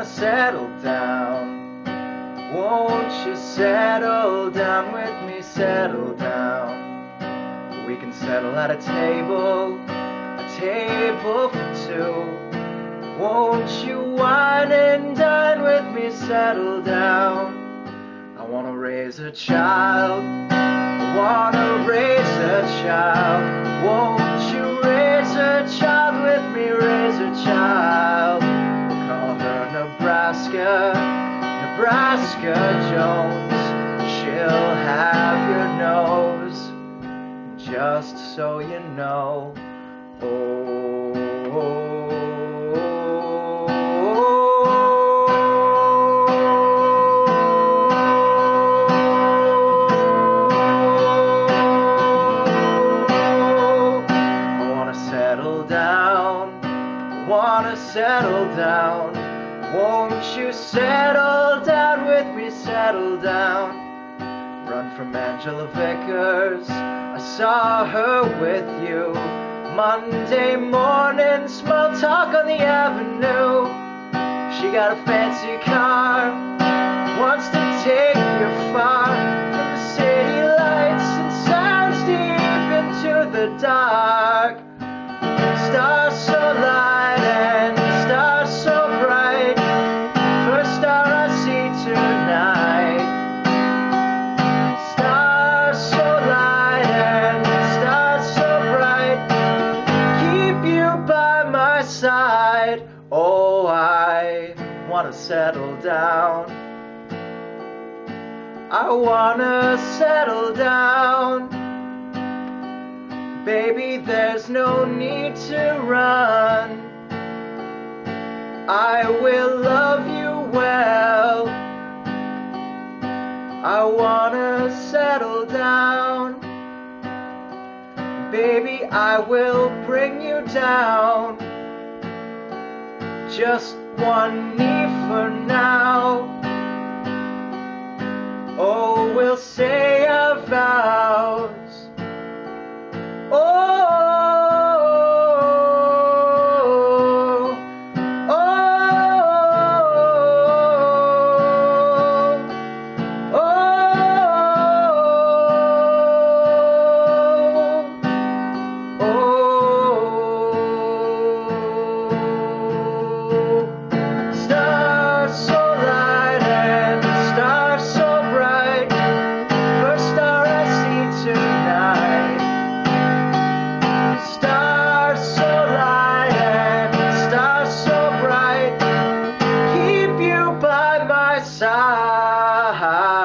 wanna settle down. Won't you settle down with me? Settle down. We can settle at a table, a table for two. Won't you wine and dine with me? Settle down. I wanna raise a child. I wanna raise a child. Won't Nebraska Jones. She'll have your nose, just so you know. Oh, I wanna settle down, wanna settle down. Won't you settle Settle down. Run from Angela Vickers. I saw her with you. Monday morning, small talk on the avenue. She got a fancy car, wants to wanna settle down. I wanna settle down. Baby, there's no need to run. I will love you well. I wanna settle down. Baby, I will bring you down. Just one knee for now. Oh, we'll say a vows. ha.